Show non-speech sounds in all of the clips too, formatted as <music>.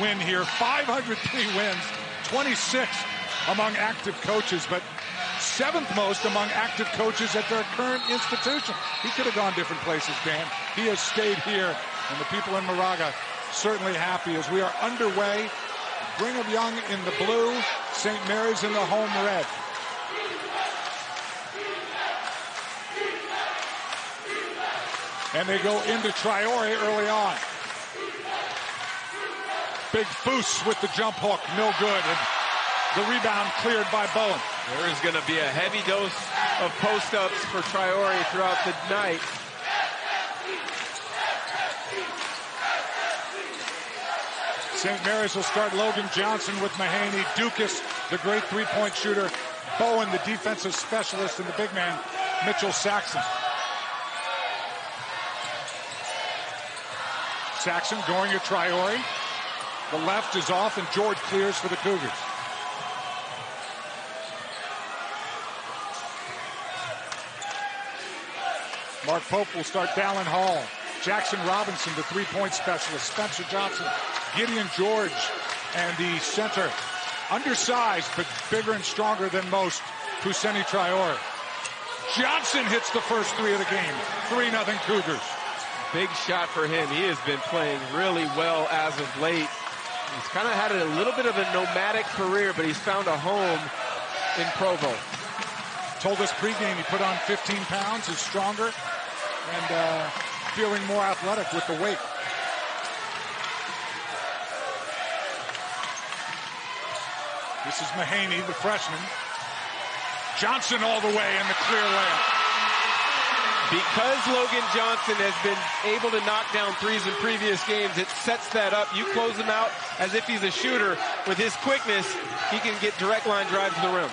win here. 503 wins, 26 among active coaches, but seventh most among active coaches at their current institution. He could have gone different places, Dan. He has stayed here, and the people in Moraga certainly happy as we are underway. Brigham Young in the blue, St. Mary's in the home red. And they go into Traore early on. Big Foose with the jump hook, no good. And the rebound cleared by Bowen. There is going to be a heavy dose of post-ups for Traore throughout the night. St. Mary's will start Logan Johnson with Mahaney, Ducas, the great three-point shooter, Bowen, the defensive specialist, and the big man, Mitchell Saxen. Saxen going to Traore. The left is off, and George clears for the Cougars. Mark Pope will start Dallin Hall. Jackson Robinson, the three-point specialist. Spencer Johnson, Gideon George, and the center. Undersized, but bigger and stronger than most, Fousseyni Traore. Johnson hits the first three of the game. 3 nothing Cougars. Big shot for him. He has been playing really well as of late. He's kind of had a little bit of a nomadic career, but he's found a home in Provo. Told us pregame he put on 15 pounds, is stronger, and uh, feeling more athletic with the weight. This is Mahaney, the freshman. Johnson all the way in the clear layup. Because Logan Johnson has been able to knock down threes in previous games, it sets that up. You close him out as if he's a shooter. With his quickness, he can get direct line drive to the rim.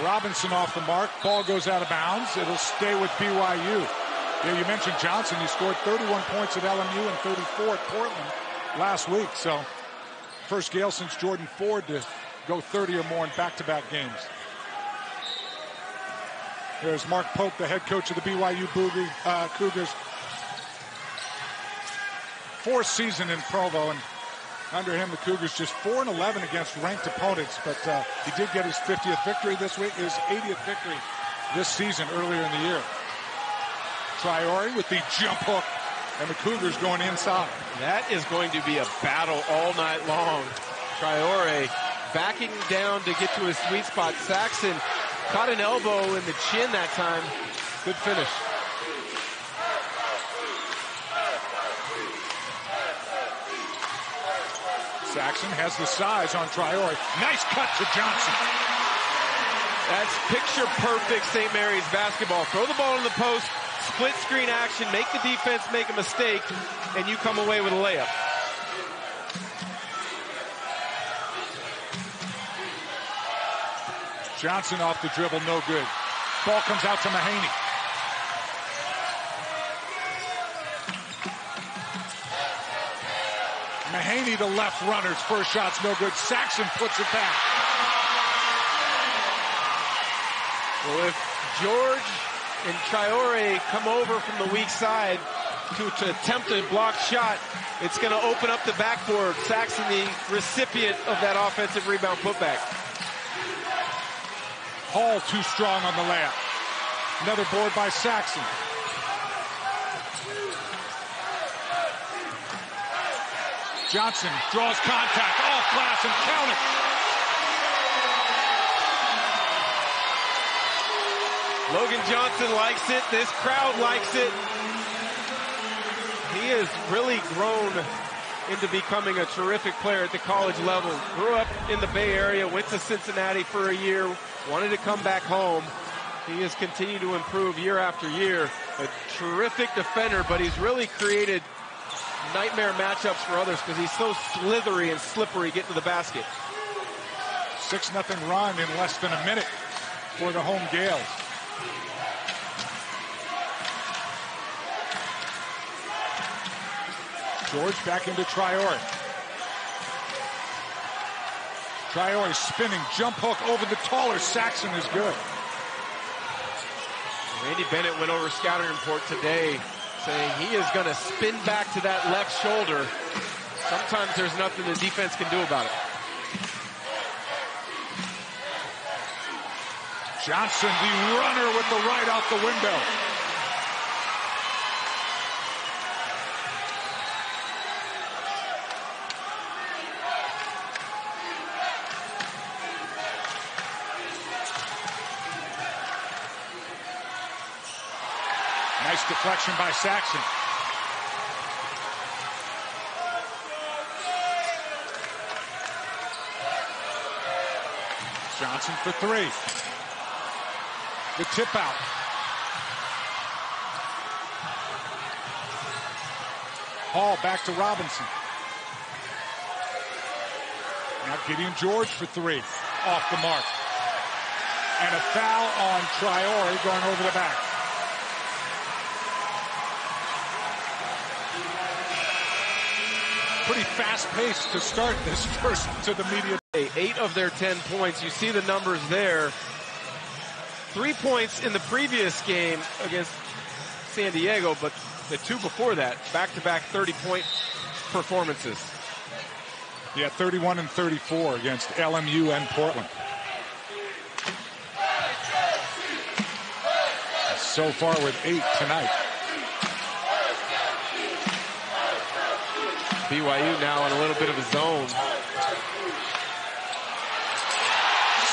Robinson off the mark. Ball goes out of bounds. It'll stay with BYU. Yeah, you mentioned Johnson. He scored 31 points at LMU and 34 at Portland last week. So first Gael since Jordan Ford to go 30 or more in back-to-back -back games. There's Mark Pope, the head coach of the BYU Boogie, uh, Cougars. Fourth season in Provo, and under him, the Cougars just 4 and 11 against ranked opponents. But uh, he did get his 50th victory this week, his 80th victory this season earlier in the year. Traore with the jump hook, and the Cougars going inside. That is going to be a battle all night long. Traore backing down to get to his sweet spot. Saxen Caught an elbow in the chin that time. Good finish. Saxen has the size on Traore. Nice cut to Johnson. That's picture perfect St. Mary's basketball. Throw the ball in the post, split screen action, make the defense make a mistake, and you come away with a layup. Johnson off the dribble, no good. Ball comes out to Mahaney. Mahaney, the left runner's first shot's no good. Saxen puts it back. Well, if George and Traore come over from the weak side to, to attempt a blocked shot, it's going to open up the backboard. Saxen, the recipient of that offensive rebound putback. Hall too strong on the layup. Another board by Saxen. Johnson draws contact, off glass and counted. Logan Johnson likes it. This crowd likes it. He has really grown into becoming a terrific player at the college level. Grew up in the Bay Area, went to Cincinnati for a year, wanted to come back home. He has continued to improve year after year. A terrific defender, but he's really created nightmare matchups for others because he's so slithery and slippery getting to the basket. 6 nothing run in less than a minute for the home Gaels. George back into Traore. Traore spinning, jump hook over the taller Saxen is good. Randy Bennett went over scouting report today saying he is going to spin back to that left shoulder sometimes there's nothing the defense can do about it. Johnson, the runner with the right out the window. By Saxen. Johnson for three. The tip out. Hall back to Robinson. Now Gideon George for three. Off the mark. And a foul on Traore going over the back. Pretty fast pace to start this <laughs> first to the media. Eight of their 10 points. You see the numbers there. Three points in the previous game against San Diego, but the two before that, back-to-back 30-point performances. Yeah, 31 and 34 against LMU and Portland. So far with eight tonight. BYU now in a little bit of a zone.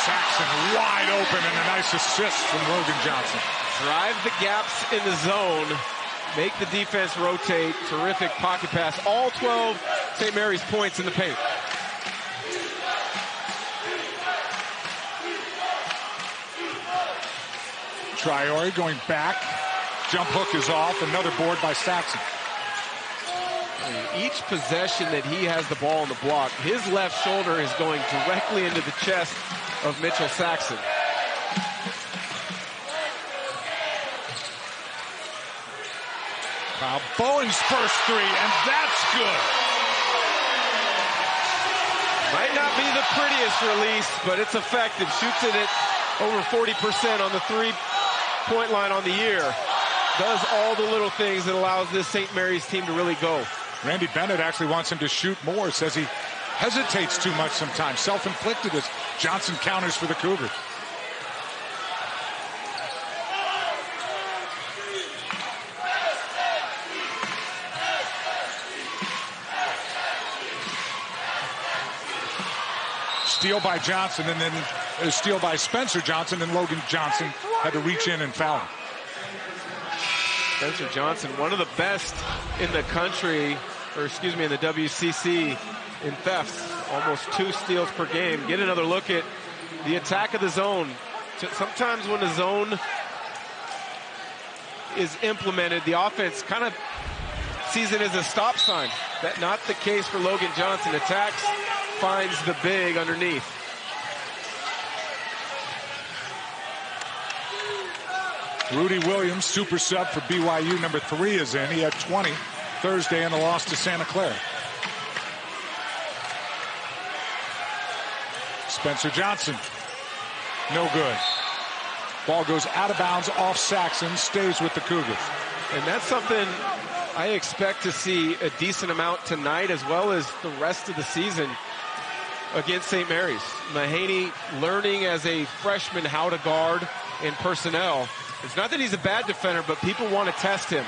Saxen wide open and a nice assist from Logan Johnson. Drive the gaps in the zone. Make the defense rotate. Terrific pocket pass. All 12 St. Mary's points in the paint. Traore going back. Jump hook is off. Another board by Saxen. Each possession that he has the ball on the block, his left shoulder is going directly into the chest of Mitchell Saxen. Kyle Bowen's first three, and that's good. Might not be the prettiest release, but it's effective. Shoots it at over 40% on the three-point line on the year. Does all the little things that allows this St. Mary's team to really go. Randy Bennett actually wants him to shoot more, says he hesitates too much sometimes. Self-inflicted as Johnson counters for the Cougars. Steal by Johnson and then a steal by Spencer Johnson and Logan Johnson had to reach in and foul. Spencer Johnson, one of the best in the country, or excuse me, in the WCC in thefts. Almost two steals per game. Get another look at the attack of the zone. Sometimes when the zone is implemented, the offense kind of sees it as a stop sign. That not the case for Logan Johnson. Attacks, finds the big underneath. Rudy Williams, super sub for BYU, number three is in. He had 20 Thursday in the loss to Santa Clara. Spencer Johnson, no good. Ball goes out of bounds off Saxen, stays with the Cougars. And that's something I expect to see a decent amount tonight as well as the rest of the season against St. Mary's. Mahaney learning as a freshman how to guard in personnel. It's not that he's a bad defender, but people want to test him.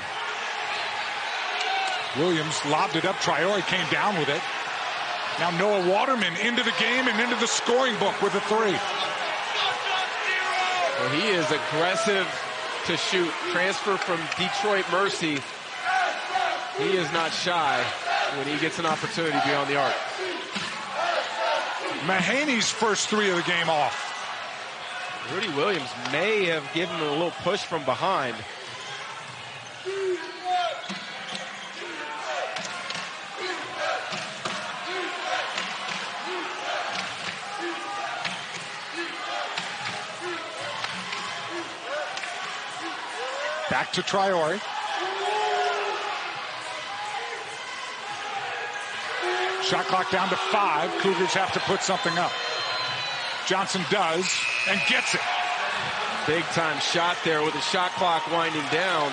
Williams lobbed it up. Traore came down with it. Now Noah Waterman into the game and into the scoring book with a three. Well, he is aggressive to shoot. Transfer from Detroit Mercy. He is not shy when he gets an opportunity beyond the arc. Mahaney's first three of the game off. Rudy Williams may have given him a little push from behind. Back to Traore. Shot clock down to five. Cougars have to put something up. Johnson does and gets it. Big time shot there with the shot clock winding down.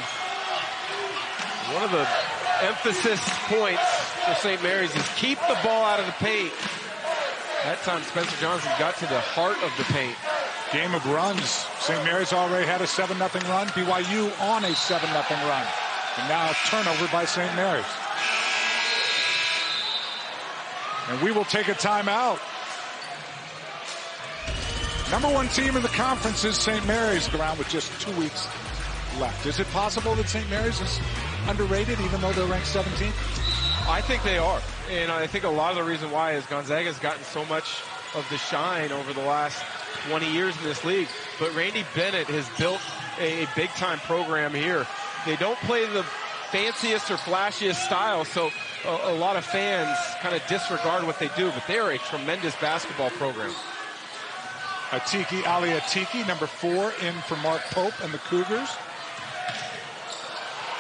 One of the emphasis points for St. Mary's is keep the ball out of the paint. That time Spencer Johnson got to the heart of the paint. Game of runs. St. Mary's already had a 7-0 run. BYU on a 7-0 run. And now turnover by St. Mary's. And we will take a timeout. Number one team in the conference is St. Mary's around with just two weeks left. Is it possible that St. Mary's is underrated even though they're ranked 17th? I think they are. And I think a lot of the reason why is Gonzaga's gotten so much of the shine over the last 20 years in this league. But Randy Bennett has built a, big time program here. They don't play the fanciest or flashiest style, so a, a lot of fans kind of disregard what they do, but they are a tremendous basketball program. Atiki Ali Atiki, number four, in for Mark Pope and the Cougars.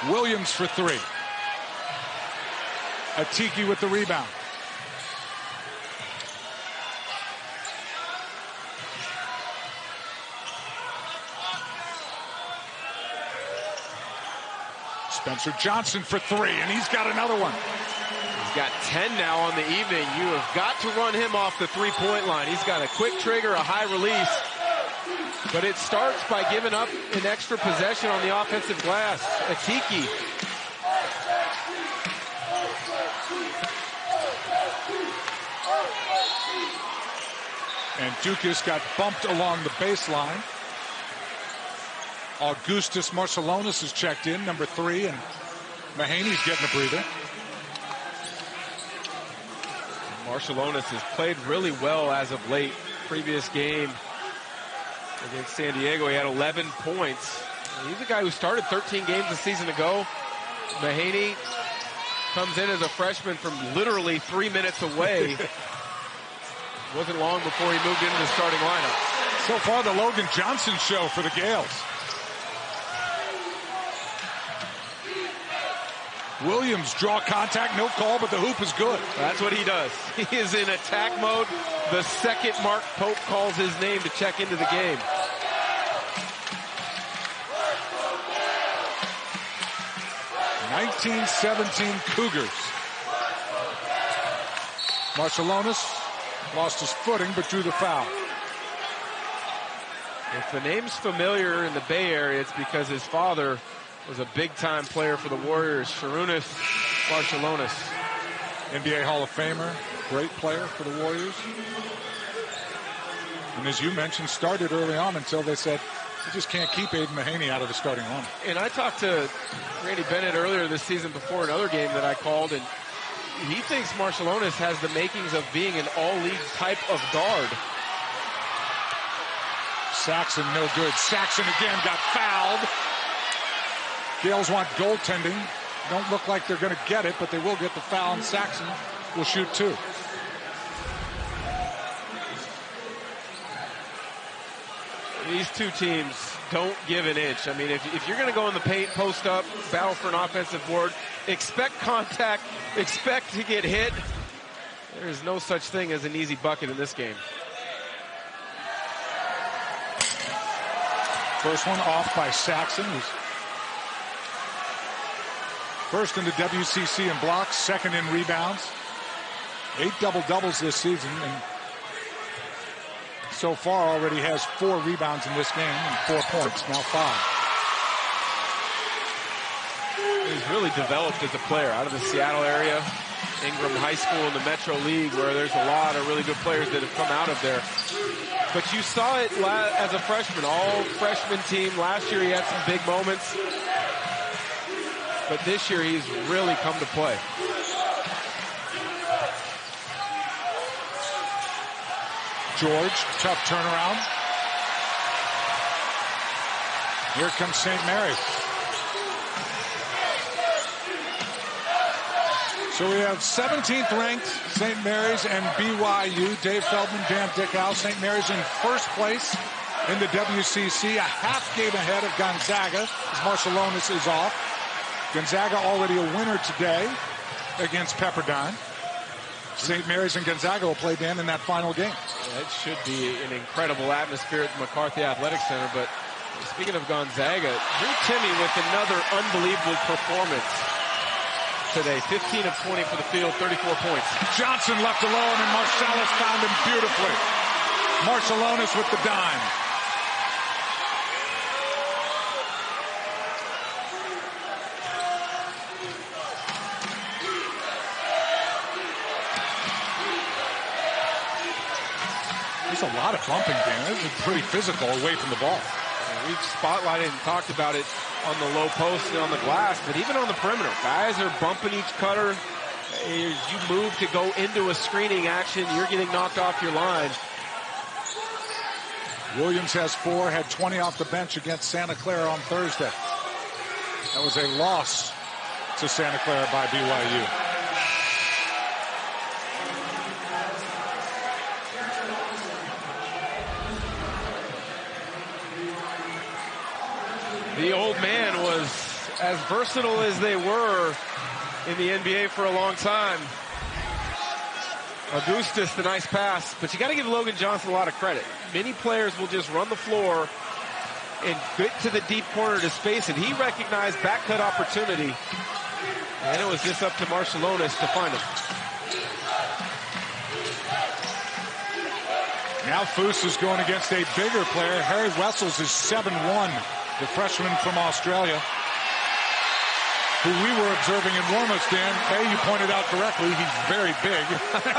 Williams for three. Atiki with the rebound. Spencer Johnson for three, and he's got another one. He's got 10 now on the evening. You have got to run him off the three-point line. He's got a quick trigger, a high release. But it starts by giving up an extra possession on the offensive glass. Atiki. And Ducas got bumped along the baseline. Augustus Marciulionis is checked in, number three, and Mahaney's getting a breather. Marciulionis has played really well as of late. Previous game against San Diego, he had 11 points. He's a guy who started 13 games a season ago. Mahaney comes in as a freshman from literally three minutes away. <laughs> Wasn't long before he moved into the starting lineup. So far, the Logan Johnson show for the Gaels. Williams draw contact, no call, but the hoop is good. That's what he does. <laughs> He is in attack mode. The second Mark Pope calls his name to check into the game. Nineteen seventeen Cougars. Marciulionis lost his footing but drew the foul. If the name's familiar in the Bay Area, it's because his father was a big-time player for the Warriors, Sharunas Marciulionis. NBA Hall of Famer, great player for the Warriors. And as you mentioned, started early on until they said, we just can't keep Aidan Mahaney out of the starting lineup. And I talked to Randy Bennett earlier this season before another game that I called, and he thinks Marciulionis has the makings of being an all-league type of guard. Saxen no good. Saxen again got fouled. Gaels want goaltending. Don't look like they're going to get it, but they will get the foul, and Saxen will shoot two. These two teams don't give an inch. I mean, if, if you're going to go in the paint, post up, battle for an offensive board, expect contact, <laughs> expect to get hit. There's no such thing as an easy bucket in this game. First one off by Saxen, who's first in the WCC in blocks, second in rebounds. Eight double doubles this season, and so far already has four rebounds in this game and four points, now five. He's really developed as a player out of the Seattle area, Ingraham High School in the Metro League, where there's a lot of really good players that have come out of there. But you saw it as a freshman, all freshman team. Last year he had some big moments. But this year he's really come to play. George, tough turnaround. Here comes St. Mary. So we have 17th ranked St. Mary's and BYU. Dave Feldman, Dan Dickau. St. Mary's in first place in the WCC, a half game ahead of Gonzaga as Marciulionis is off. Gonzaga already a winner today against Pepperdine. St. Mary's and Gonzaga will play Dan in that final game. Yeah, it should be an incredible atmosphere at the McCarthy Athletic Center. But speaking of Gonzaga, Drew Timme with another unbelievable performance. today. 15 of 20 for the field, 34 points. Johnson left alone, and Marcellus found him beautifully. Marciulionis with the dime. There's a lot of bumping, Dan. This is pretty physical away from the ball. We've spotlighted and talked about it on the low post and on the glass, but even on the perimeter, guys are bumping each cutter. As you move to go into a screening action, you're getting knocked off your line. Williams has four, had 20 off the bench against Santa Clara on Thursday. That was a loss to Santa Clara by BYU. the old man was as versatile as they were in the NBA for a long time. Augustus, the nice pass, but you got to give Logan Johnson a lot of credit. Many players will just run the floor and get to the deep corner to space and He recognized back cut opportunity, and it was just up to Marciulionis to find him. Now Foose is going against a bigger player. Harry Wessels is 7-1 the freshman from Australia, who we were observing in warm-ups, Dan. Hey, you pointed out correctly, he's very big,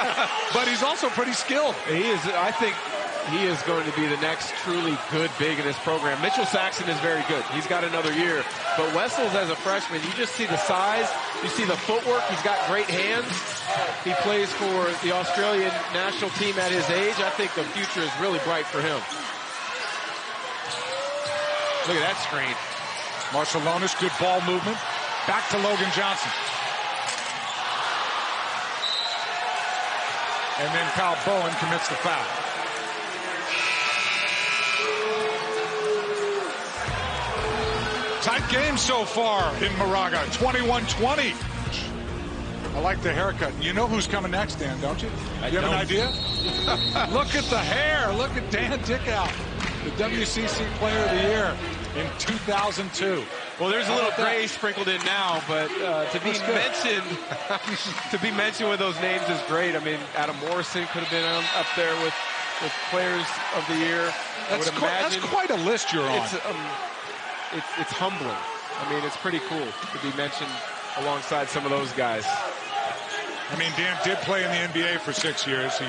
<laughs> but he's also pretty skilled. He is, I think, he is going to be the next truly good big in this program. Mitchell Saxen is very good. He's got another year. But Wessels as a freshman, you just see the size, you see the footwork. He's got great hands. He plays for the Australian national team at his age. I think the future is really bright for him. Look at that screen. Marciulionis, good ball movement. Back to Logan Johnson. And then Kyle Bowen commits the foul. Tight game so far in Moraga. 21-20. I like the haircut. You know who's coming next, Dan, don't you? I you have don't. an idea? <laughs> Look at the hair. Look at Dan Dickau, the WCC Player of the Year in 2002. Well, there's a little gray sprinkled in now, but uh, to be mentioned, <laughs> to be mentioned with those names is great. I mean, Adam Morrison could have been up there with with players of the year. That's, qu- that's quite a list you're on. it's, um, it's it's humbling. I mean, it's pretty cool to be mentioned alongside some of those guys. I mean, Dan did play in the NBA for six years. He,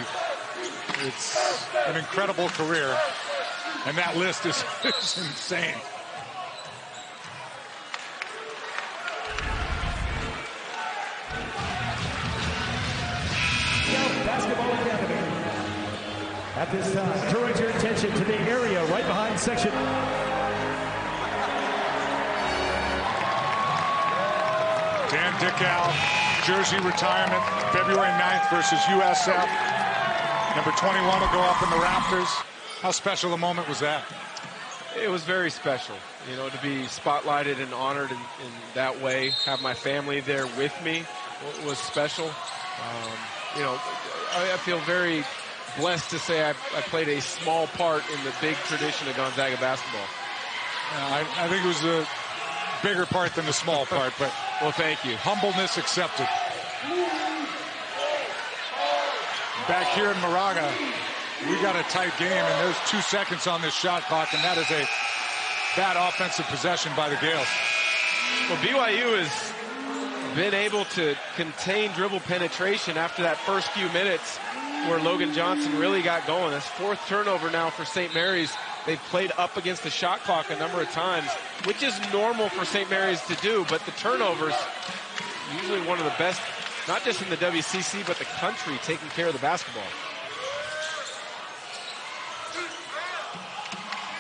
it's an incredible career, and that list is, <laughs> is insane. At this time, direct your attention to the area right behind section. Dan Dickau, jersey retirement, February 9th versus USF. Number 21 will go up in the rafters. How special a moment was that? It was very special, you know, to be spotlighted and honored in, in that way. Have my family there with me wa- was special. Um, you know, I, I feel very blessed to say I, I played a small part in the big tradition of Gonzaga basketball. Uh, I, I think it was a bigger part than a small part, but <laughs> Well, thank you. humbleness accepted. Back here in Moraga, we got a tight game, and there's two seconds on this shot clock, and that is a bad offensive possession by the Gaels. Well, BYU has been able to contain dribble penetration after that first few minutes where Logan Johnson really got going. That's fourth turnover now for St. Mary's. They've played up against the shot clock a number of times, which is normal for St. Mary's to do, but the turnovers, usually one of the best, not just in the WCC, but the country taking care of the basketball.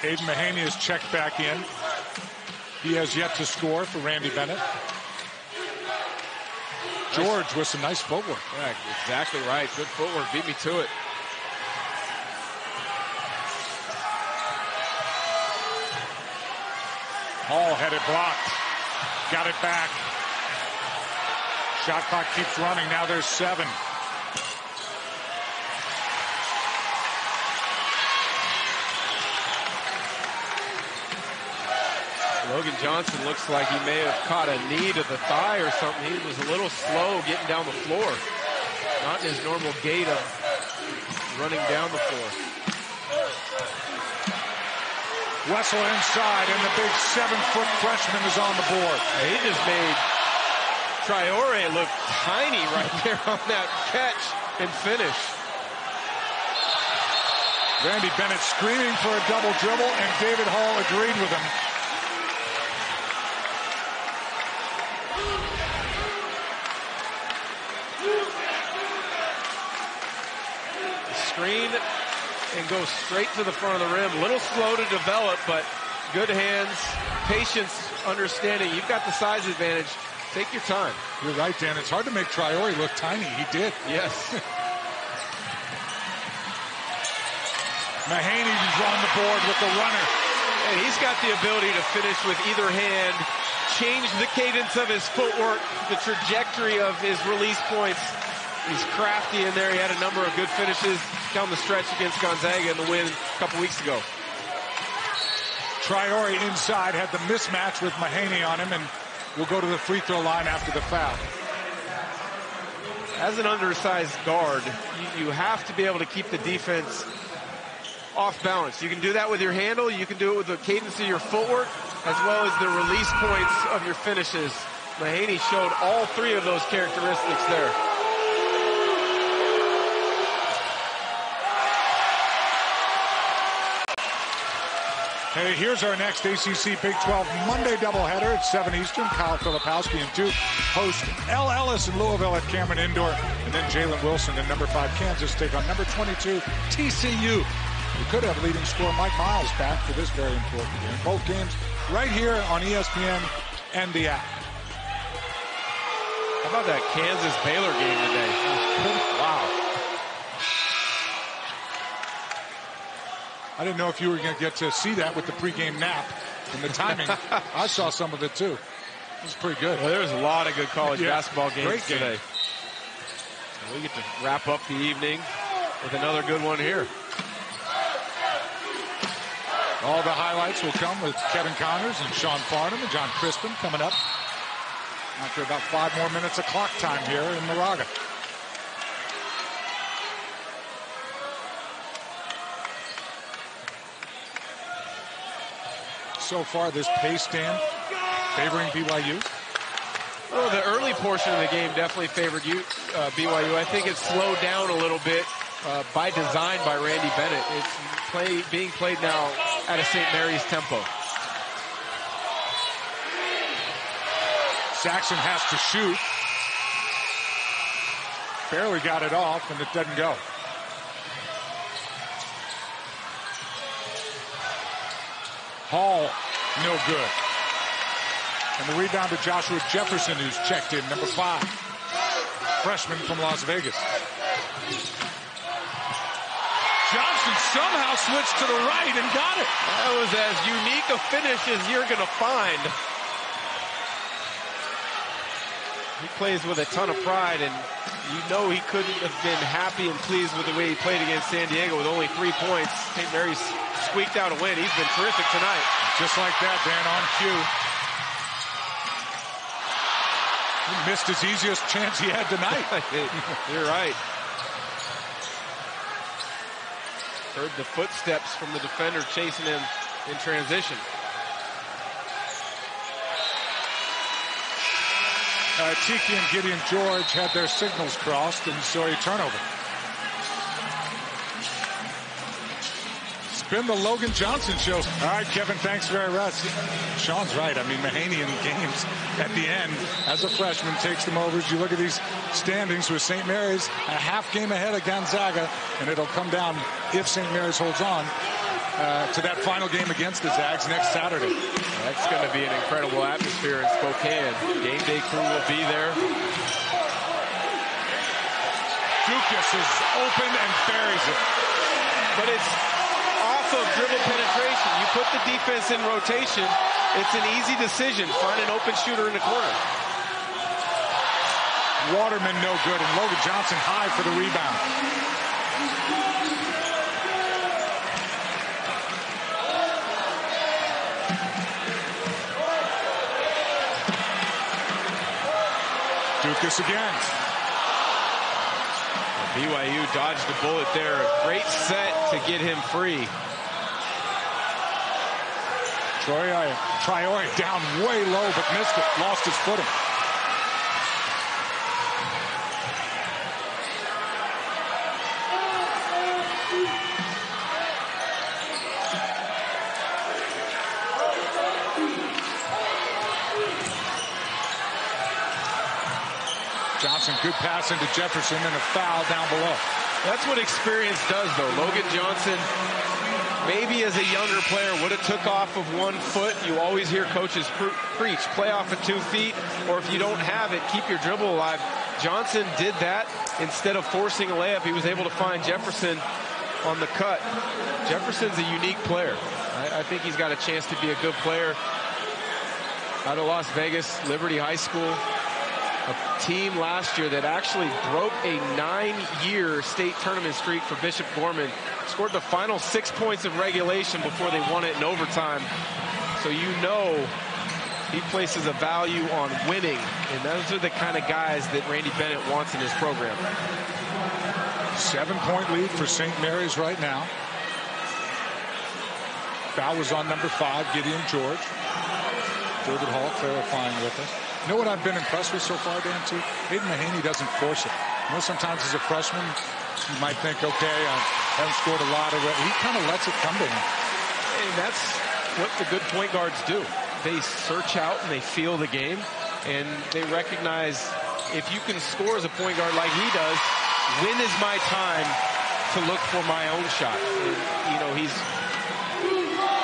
Aidan Mahaney has checked back in. He has yet to score for Randy Bennett. George with some nice footwork. Yeah, exactly right. Good footwork. Beat me to it. Hall had it blocked. Got it back. Shot clock keeps running. Now there's seven. Logan Johnson looks like he may have caught a knee to the thigh or something. He was a little slow getting down the floor. Not in his normal gait of running down the floor. Wessel inside, and the big seven-foot freshman is on the board. He just made Traore look tiny right <laughs> there on that catch and finish. Randy Bennett screaming for a double dribble, and David Hall agreed with him. And go straight to the front of the rim. A little slow to develop, but good hands, patience, understanding. You've got the size advantage. Take your time. You're right, Dan. It's hard to make Traore look tiny. He did. Yes. <laughs> Mahaney's on the board with the runner. And he's got the ability to finish with either hand, change the cadence of his footwork, the trajectory of his release points. He's crafty in there. He had a number of good finishes down the stretch against Gonzaga in the win a couple weeks ago. Traore inside had the mismatch with Mahaney on him and will go to the free throw line after the foul. As an undersized guard, you, you have to be able to keep the defense off balance. You can do that with your handle. You can do it with the cadence of your footwork as well as the release points of your finishes. Mahaney showed all three of those characteristics there. Hey, here's our next ACC Big 12 Monday doubleheader at 7 Eastern. Kyle Filipowski and Duke host El Ellis in Louisville at Cameron Indoor. And then Jalen Wilson and number 5 Kansas take on number 22 TCU. We could have leading scorer Mike Miles back for this very important game. Both games right here on ESPN and the app. How about that Kansas Baylor game today? <laughs> Wow. I didn't know if you were going to get to see that with the pregame nap and the timing. <laughs> I saw some of it too. It was pretty good. Well, there's a lot of good college yeah, basketball games game. today. And we get to wrap up the evening with another good one here. All the highlights will come with Kevin Connors and Sean Farnham and John Crispin coming up after about five more minutes of clock time here in Moraga. So far this pace, Dan, favoring BYU? Well, the early portion of the game definitely favored you, uh, BYU. I think it's slowed down a little bit uh, by design by Randy Bennett. It's play, being played now at a St. Mary's tempo. Saxen has to shoot. Barely got it off, and it doesn't go. Hall, no good. And the rebound to Joshua Jefferson, who's checked in, number five. Freshman from Las Vegas. Johnson somehow switched to the right and got it. That was as unique a finish as you're going to find. He plays with a ton of pride, and you know he couldn't have been happy and pleased with the way he played against San Diego with only three points. St. Mary's squeaked out a win. He's been terrific tonight. Just like that, Dan, on cue. He missed his easiest chance he had tonight. <laughs> You're right. Heard the footsteps from the defender chasing him in transition. Uh, Tiki and Gideon George had their signals crossed, and so a turnover. been the Logan Johnson show. All right, Kevin, thanks very much. Sean's right. I mean, Mahaney in games at the end as a freshman takes them over. As you look at these standings with St. Mary's a half game ahead of Gonzaga, and it'll come down if St. Mary's holds on uh, to that final game against the Zags next Saturday. That's going to be an incredible atmosphere in Spokane. Game day crew will be there. Ducas is open and buries it. But it's off of dribble penetration. You put the defense in rotation. It's an easy decision. Find an open shooter in the corner. Waterman no good, and Logan Johnson high for the rebound. Ducas again. BYU dodged a bullet there. A great set to get him free. Troy uh, Traore down way low, but missed it. Lost his footing. Pass into Jefferson and a foul down below. That's what experience does, though. Logan Johnson, maybe as a younger player, would have took off of one foot. You always hear coaches preach, play off of two feet, or if you don't have it, keep your dribble alive. Johnson did that. Instead of forcing a layup, he was able to find Jefferson on the cut. Jefferson's a unique player. I, I think he's got a chance to be a good player out of Las Vegas, Liberty High School a team last year that actually broke a nine-year state tournament streak for Bishop Gorman. Scored the final six points of regulation before they won it in overtime. So you know he places a value on winning. And those are the kind of guys that Randy Bennett wants in his program. Seven-point lead for St. Mary's right now. Foul was on number five, Gideon George. David Hall clarifying with us. You know what I've been impressed with so far, Dan, too? Aidan Mahaney doesn't force it. You know, sometimes as a freshman, you might think, okay, I haven't scored a lot of it. He kind of lets it come to him. And that's what the good point guards do. They search out and they feel the game, and they recognize if you can score as a point guard like he does, when is my time to look for my own shot? And, you know, he's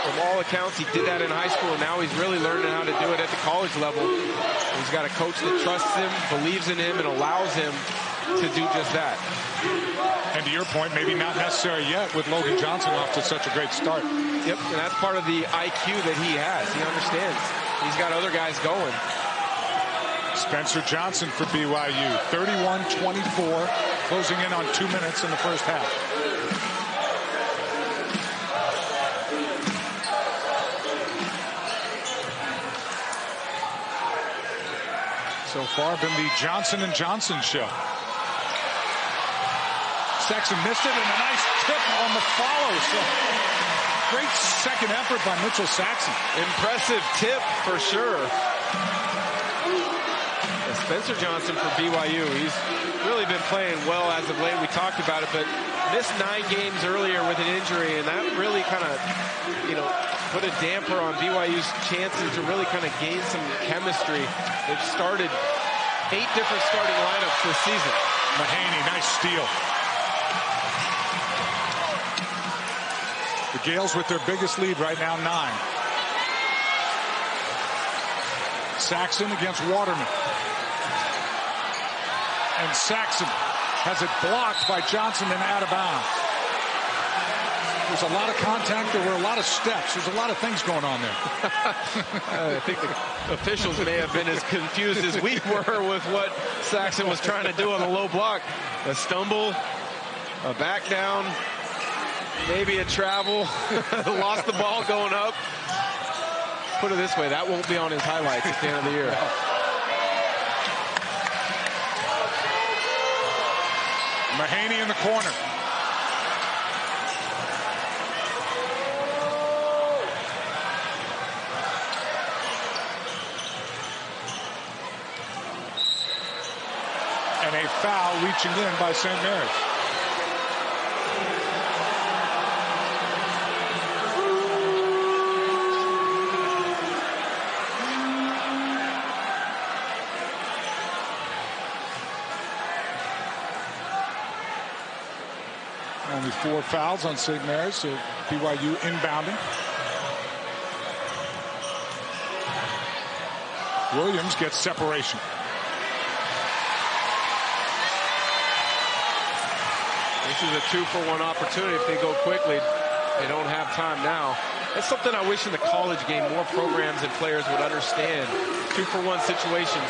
from all accounts, he did that in high school, and now he's really learning how to do it at the college level. He's got a coach that trusts him, believes in him, and allows him to do just that. And to your point, maybe not necessary yet with Logan Johnson off to such a great start. Yep, and that's part of the IQ that he has. He understands. He's got other guys going. Spencer Johnson for BYU, 31-24, closing in on two minutes in the first half. So far been the Johnson and Johnson show. Saxen missed it and a nice tip on the follow. So great second effort by Mitchell Saxen. Impressive tip for sure. Spencer Johnson for BYU. He's really been playing well as of late. We talked about it, but missed nine games earlier with an injury, and that really kind of, you know, put a damper on BYU's chances to really kind of gain some chemistry. They've started eight different starting lineups this season. Mahaney, nice steal. The Gaels with their biggest lead right now, nine. Saxen against Waterman. And Saxen has it blocked by Johnson and out of bounds. There's a lot of contact. There were a lot of steps. There's a lot of things going on there. <laughs> I think the officials may have been as confused as we were with what Saxen was trying to do on the low block. A stumble, a back down, maybe a travel, <laughs> lost the ball going up. Put it this way, that won't be on his highlights at the end of the year. Mahaney in the corner. And a foul reaching in by St. Mary's. Only four fouls on St. Mary's, so BYU inbounding. Williams gets separation. This is a two-for-one opportunity if they go quickly. They don't have time now. That's something I wish in the college game more programs and players would understand. Two-for-one situations.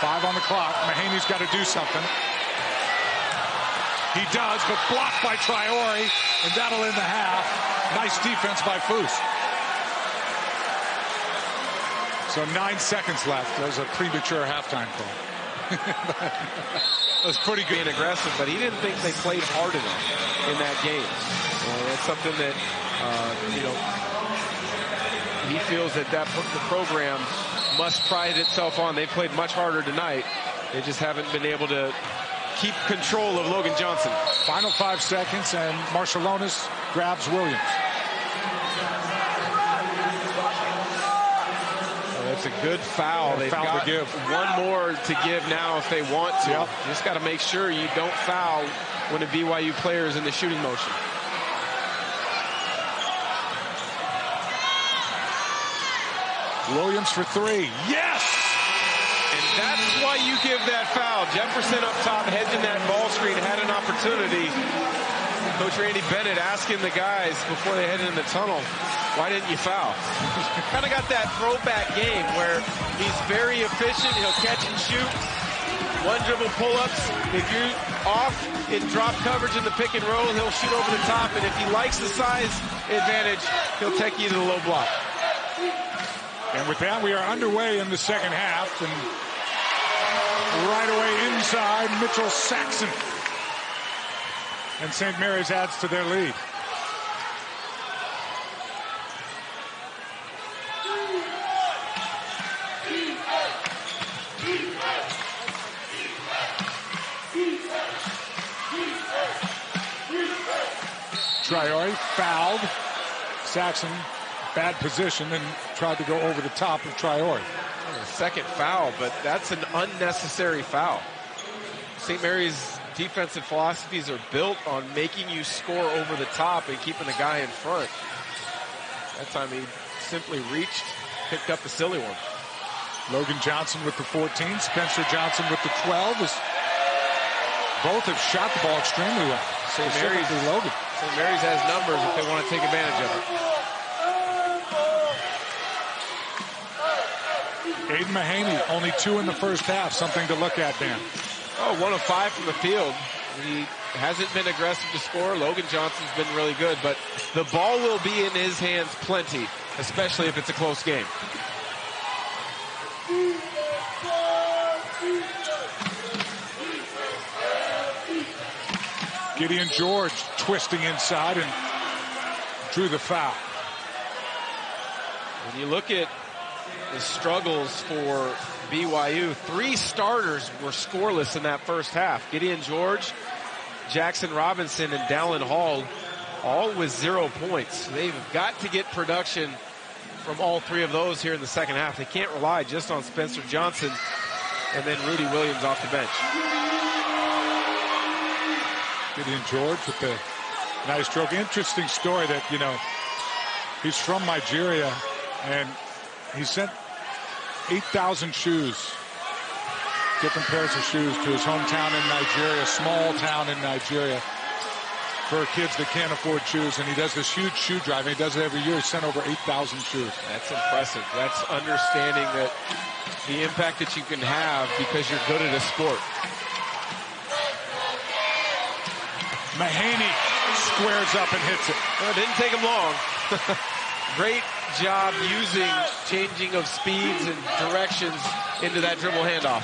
Five on the clock. Mahaney's got to do something. He does, but blocked by Traore, and that'll end the half. Nice defense by Foose. So nine seconds left. That was a premature halftime call. <laughs> that was pretty good. Being aggressive, but he didn't think they played hard enough in that game. Uh, that's something that, uh, you know, he feels that, that the program must pride itself on. They played much harder tonight. They just haven't been able to keep control of Logan Johnson. Final five seconds, and Marciulionis grabs Williams. Oh, it's a good foul. They've foul got to give. one more to give now if they want to. Yep. You just got to make sure you don't foul when a BYU player is in the shooting motion. Williams for three. Yes! And that's why you give that foul. Jefferson up top, hedging that ball screen, had an opportunity. Coach Randy Bennett asking the guys before they headed in the tunnel, why didn't you foul? <laughs> kind of got that throwback game where he's very efficient. He'll catch and shoot. One dribble pull-ups. If you're off in drop coverage in the pick and roll, he'll shoot over the top. And if he likes the size advantage, he'll take you to the low block. And with that, we are underway in the second half. And right away inside, Mitchell Saxen. And St. Mary's adds to their lead. Traore fouled. Saxen, bad position and tried to go over the top of Traore. Second foul, but that's an unnecessary foul. St. Mary's defensive philosophies are built on making you score over the top and keeping the guy in front. That time he simply reached, picked up a silly one. Logan Johnson with the 14, Spencer Johnson with the 12. Is, both have shot the ball extremely well. St. Mary's, Logan. St. Mary's has numbers if they want to take advantage of it. Aidan Mahaney, only two in the first half. Something to look at, Dan. Oh, one of five from the field. He hasn't been aggressive to score. Logan Johnson's been really good, but the ball will be in his hands plenty, especially if it's a close game. Gideon George twisting inside and drew the foul. When you look at the struggles for BYU, three starters were scoreless in that first half. Gideon George, Jaxson Robinson, and Dallin Hall, all with zero points. They've got to get production from all three of those here in the second half. They can't rely just on Spencer Johnson and then Rudi Williams off the bench. Gideon George with the nice stroke. Interesting story that, you know, he's from Nigeria and he sent 8,000 shoes, different pairs of shoes to his hometown in Nigeria, small town in Nigeria for kids that can't afford shoes. And he does this huge shoe drive. And he does it every year. He sent over 8,000 shoes. That's impressive. That's understanding that the impact that you can have because you're good at a sport. Mahaney squares up and hits it. Well, it didn't take him long. <laughs> Great job using changing of speeds and directions into that dribble handoff.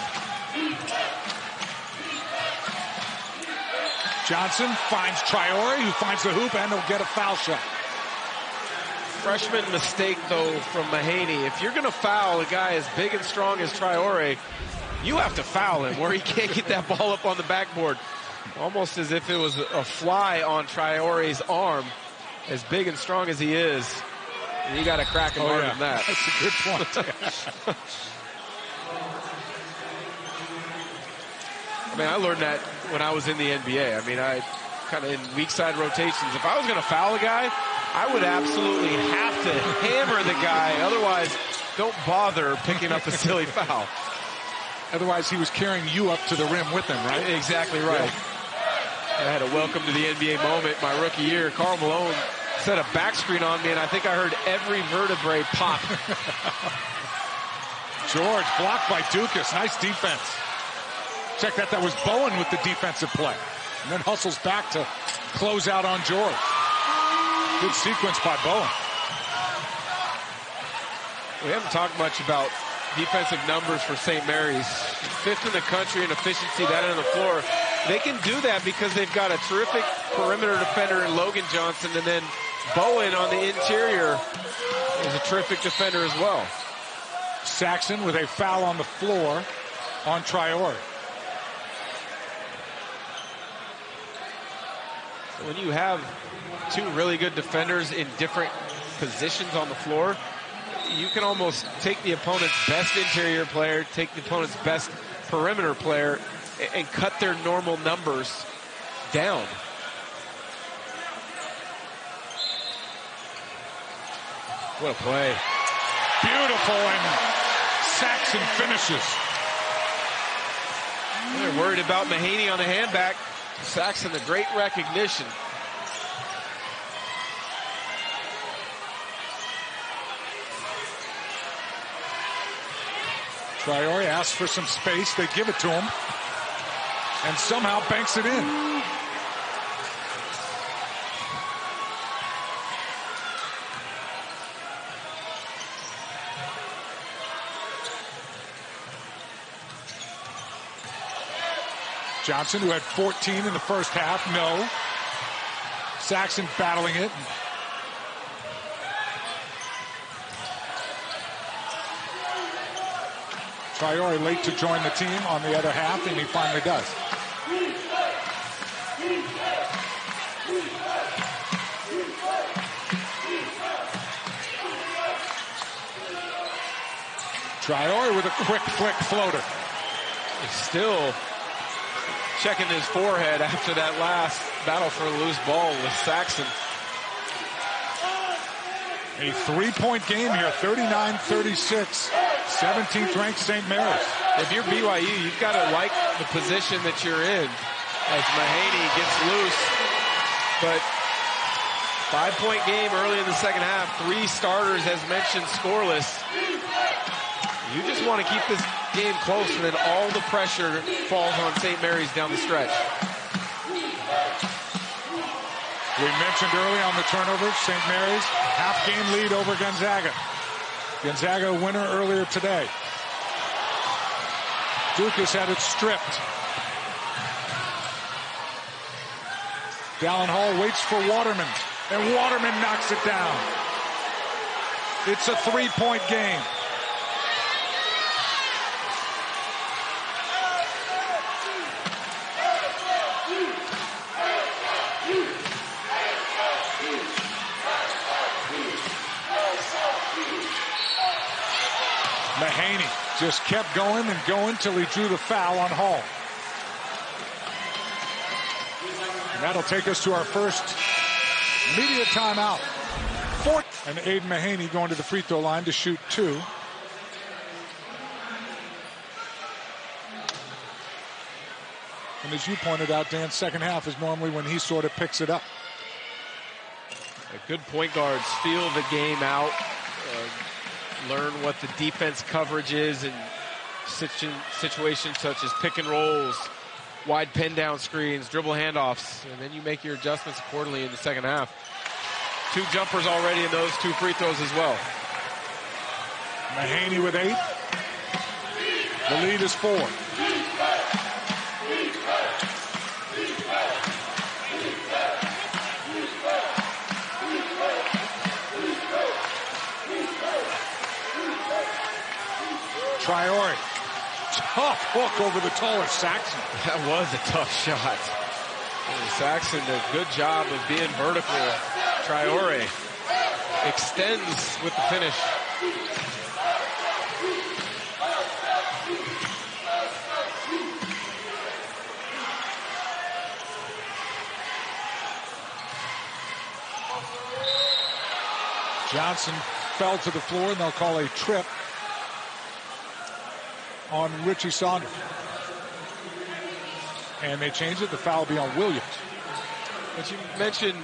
Johnson finds Traore, who finds the hoop and will get a foul shot. Freshman mistake, though, from Mahaney. If you're going to foul a guy as big and strong as Traore, you have to foul him where he can't get that ball up on the backboard. Almost as if it was a fly on Traore's arm. As big and strong as he is, you got to crack him Oh, harder yeah. than that. <laughs> That's a good point. <laughs> I mean, I learned that when I was in the NBA. I mean, I kind of in weak side rotations. If I was going to foul a guy, I would absolutely have to hammer the guy. Otherwise, don't bother picking up a <laughs> silly foul. Otherwise, he was carrying you up to the rim with him, right? Exactly right. I had a welcome to the NBA moment my rookie year. Karl Malone set a back screen on me, and I think I heard every vertebrae pop. <laughs> George blocked by Ducas. Nice defense. Check that. That was Bowen with the defensive play. And then hustles back to close out on George. Good sequence by Bowen. We haven't talked much about defensive numbers for St. Mary's. Fifth in the country in efficiency, that on the floor. They can do that because they've got a terrific perimeter defender in Logan Johnson, and then Bowen on the interior is a terrific defender as well. Saxen with a foul on the floor on Traore. When you have two really good defenders in different positions on the floor, you can almost take the opponent's best interior player, take the opponent's best perimeter player, and cut their normal numbers down. What a play. Beautiful, and Saxen finishes. They're worried about Mahaney on the handback. Saxen, the great recognition. Traore asks for some space. They give it to him. And somehow banks it in. Johnson, who had 14 in the first half, no. Saxen battling it. Traore late to join the team on the other half, and he finally does. Traore with a quick flick floater. Still checking his forehead after that last battle for a loose ball with Saxen. A three-point game here, 39-36. 17th ranked St. Mary's. If you're BYU, you've got to like the position that you're in as Mahaney gets loose. But five-point game early in the second half. Three starters, as mentioned, scoreless. You just want to keep this game close, and then all the pressure falls on St. Mary's down the stretch. We mentioned early on the turnovers, St. Mary's half-game lead over Gonzaga. Gonzaga winner earlier today. Duke has had it stripped. Dallin Hall waits for Waterman, and Waterman knocks it down. It's a three-point game. Mahaney just kept going and going till he drew the foul on Hall. And that'll take us to our first media timeout. Fourth. And Aidan Mahaney going to the free throw line to shoot two. And as you pointed out, Dan, second half is normally when he sort of picks it up. Good point guards feel the game out. Uh, learn what the defense coverage is in situ situations such as pick and rolls, wide pin down screens, dribble handoffs, and then you make your adjustments accordingly in the second half. Two jumpers already in those two free throws as well. Mahaney with eight. The lead is four. Traore. Tough hook over the taller Saxen. That was a tough shot. Saxen, a good job of being vertical. Traore extends with the finish. Johnson fell to the floor and they'll call a trip on Richie Saunders. And they changed it. The foul will be on Williams. But you mentioned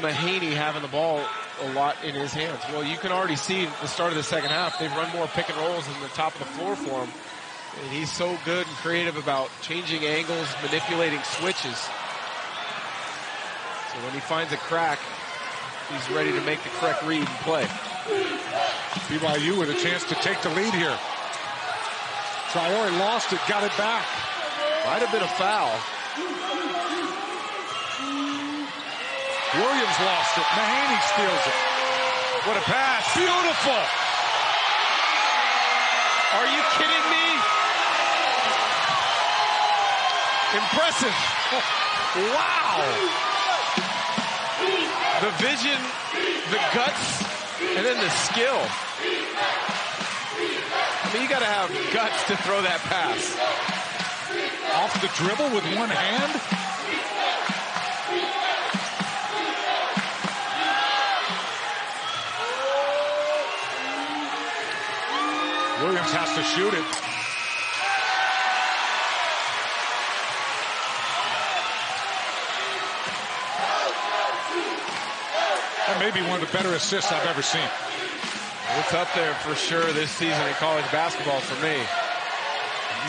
Mahaney having the ball a lot in his hands. Well, you can already see the start of the second half. They've run more pick and rolls in the top of the floor for him. And he's so good and creative about changing angles, manipulating switches. So when he finds a crack, he's ready to make the correct read and play. BYU with a chance to take the lead here. Traore lost it, got it back. Might have been a foul. Williams lost it. Mahaney steals it. What a pass. Beautiful. Are you kidding me? Impressive. <laughs> Wow. The vision, the guts, and then the skill. I mean, you got to have guts to throw that pass. Off the dribble with one hand. Williams has to shoot it. That may be one of the better assists I've ever seen. It's up there for sure this season in college basketball for me.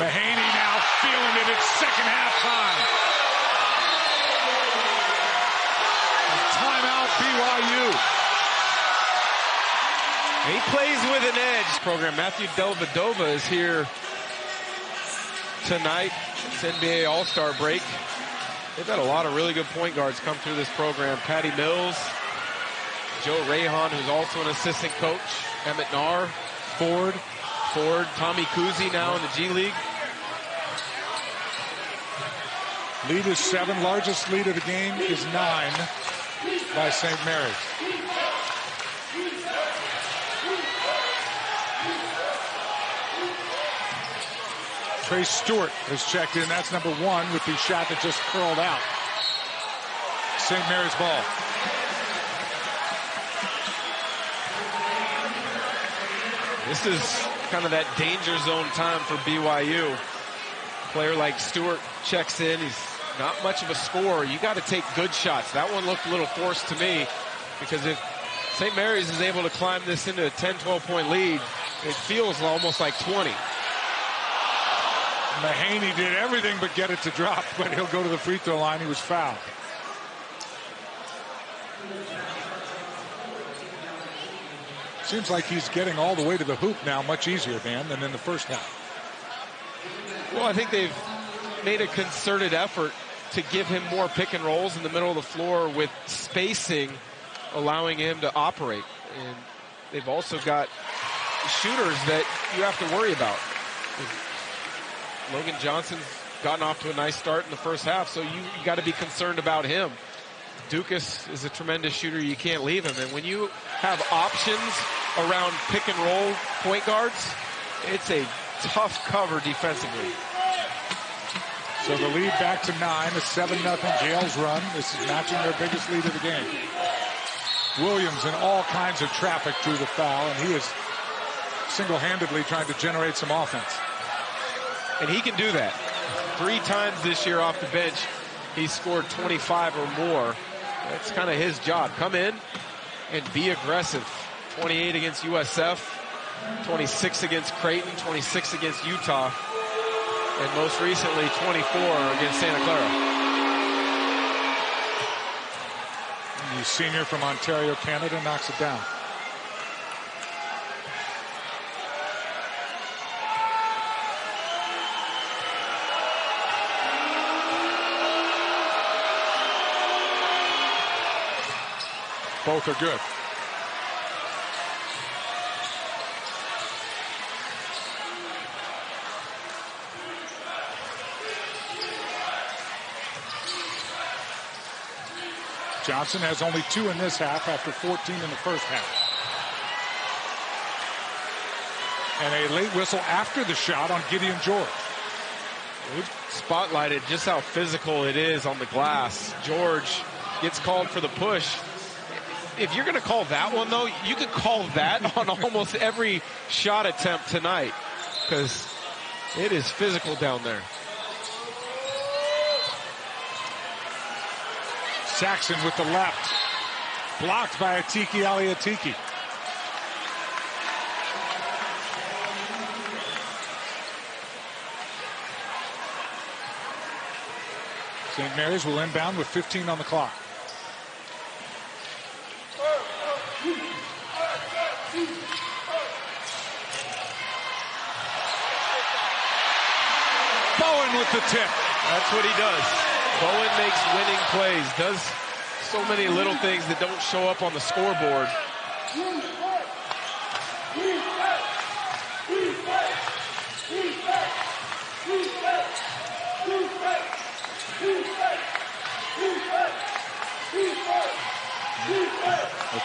Mahaney now feeling it. It's second half time. Timeout BYU. He plays with an edge. Program Matthew Dellavedova is here tonight. It's NBA All-Star break. They've had a lot of really good point guards come through this program. Patty Mills, Joe Rahon, who's also an assistant coach, Emmett Naar, Ford, Ford, Tommy Kuhse now in the G League. Lead is seven. Largest lead of the game is nine by St. Mary's. Trey Stewart has checked in. That's number one with the shot that just curled out. St. Mary's ball. This is kind of that danger zone time for BYU. A player like Stewart checks in. He's not much of a scorer. You got to take good shots. That one looked a little forced to me because if St. Mary's is able to climb this into a 10, 12 point lead, it feels almost like 20. Mahaney did everything but get it to drop, <laughs> but he'll go to the free throw line. He was fouled. Seems like he's getting all the way to the hoop now much easier, Dan, than in the first half. Well, I think they've made a concerted effort to give him more pick and rolls in the middle of the floor with spacing, allowing him to operate. And they've also got shooters that you have to worry about. Logan Johnson's gotten off to a nice start in the first half, so you, you got to be concerned about him. Ducas is a tremendous shooter. You can't leave him. And when you have options around pick and roll point guards, it's a tough cover defensively. So the lead back to nine, a 7 0 Gaels run. This is matching their biggest lead of the game. Williams in all kinds of traffic drew the foul, and he is single-handedly trying to generate some offense. And he can do that. Three times this year off the bench, he scored 25 or more. That's kind of his job. Come in and be aggressive. 28 against USF, 26 against Creighton, 26 against Utah, and most recently 24 against Santa Clara. The senior from Ontario, Canada, knocks it down. Both are good. Johnson has only two in this half after 14 in the first half. And a late whistle after the shot on Gideon George. We've spotlighted just how physical it is on the glass. George gets called for the push. If you're going to call that one, though, you could call that <laughs> on almost every shot attempt tonight because it is physical down there. Saxen with the left. Blocked by Atiki Ally Atiki. St. Mary's will inbound with 15 on the clock. With the tip. That's what he does. Bowen makes winning plays, does so many little things that don't show up on the scoreboard.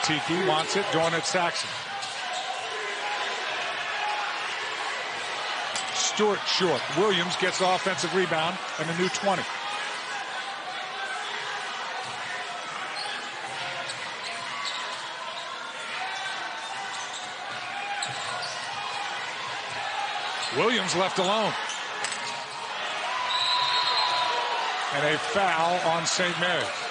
Tiki wants it, at Saxen. Stewart short. Williams gets the offensive rebound and a new 20. Williams left alone. And a foul on St. Mary's.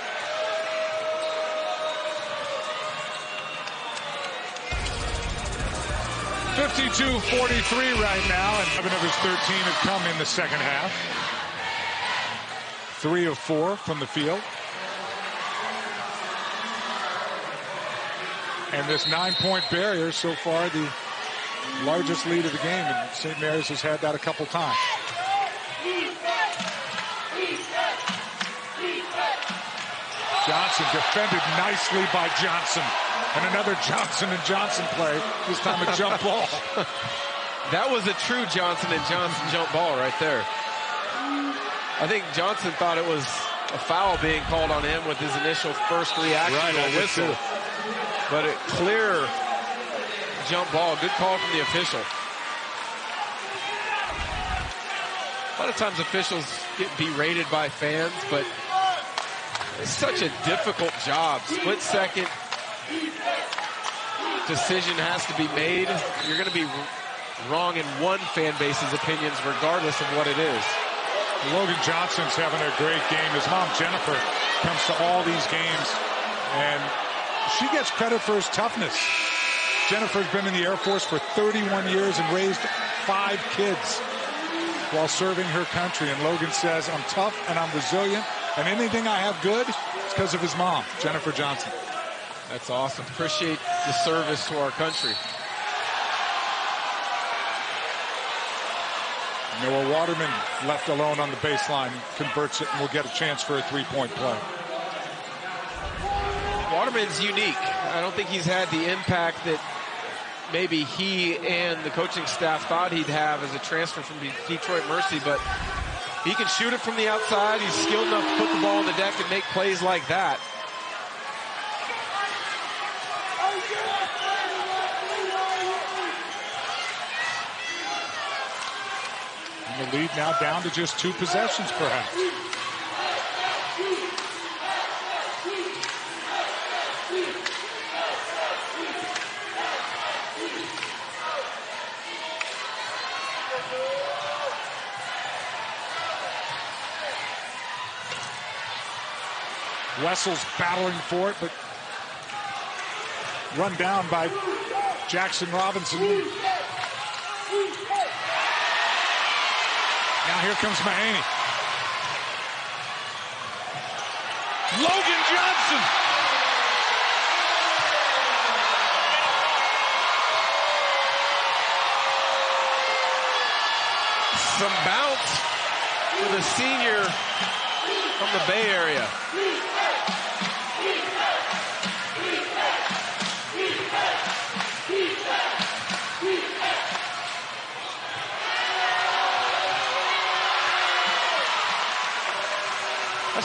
Fifty-two forty-three right now, and 11 of his 13 have come in the second half. Three of four from the field. And this nine-point barrier so far, the largest lead of the game, and St. Mary's has had that a couple times. Johnson defended nicely by Johnson. And another Johnson and Johnson play, this time a jump ball. <laughs> that was a true Johnson and Johnson jump ball right there. I think Johnson thought it was a foul being called on him with his initial first reaction right, to a whistle. But a clear jump ball. Good call from the official. A lot of times officials get berated by fans, but it's such a difficult job. Split second decision has to be made. You're going to be wrong in one fan base's opinions regardless of what it is. Logan Johnson's having a great game. His mom, Jennifer, comes to all these games, and she gets credit for his toughness. Jennifer's been in the Air Force for 31 years and raised five kids while serving her country. And Logan says, I'm tough and I'm resilient, and anything I have good, it's because of his mom, Jennifer Johnson. That's awesome. Appreciate the service to our country. Noah Waterman left alone on the baseline, converts it, and we'll get a chance for a three-point play. Waterman's unique. I don't think he's had the impact that maybe he and the coaching staff thought he'd have as a transfer from Detroit Mercy, but he can shoot it from the outside. He's skilled enough to put the ball on the deck and make plays like that. And the lead now down to just two possessions, perhaps. Wessel's battling for it, but run down by Jaxson Robinson. Here comes Mahaney. Logan Johnson. Some bounce for the senior from the Bay Area.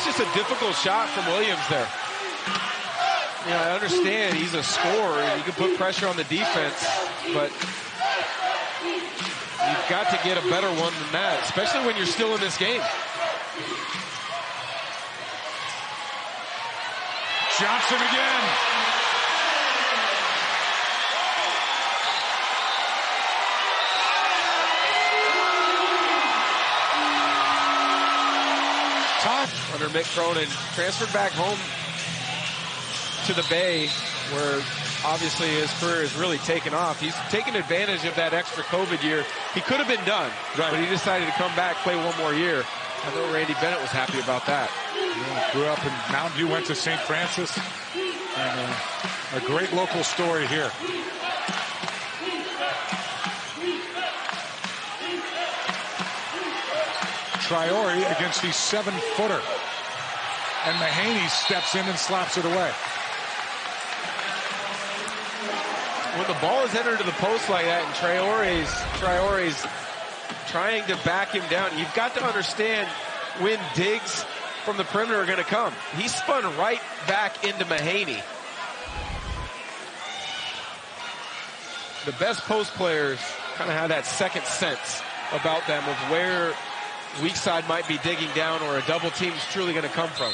That's just a difficult shot from Williams there. You know, I understand he's a scorer. You can put pressure on the defense, but you've got to get a better one than that, especially when you're still in this game. Johnson again. Under Mick Cronin. Transferred back home to the Bay where obviously his career has really taken off. He's taken advantage of that extra COVID year. He could have been done, right. but he decided to come back, play one more year. I know Randy Bennett was happy about that. Yeah, grew up in Mountain View, went to St. Francis. And uh, a great local story here. Traore against the seven-footer. And Mahaney steps in and slaps it away. When the ball is entered to the post like that and Traore's, Traore's trying to back him down, you've got to understand when digs from the perimeter are going to come. He spun right back into Mahaney. The best post players kind of have that second sense about them of where weak side might be digging down or a double team is truly going to come from.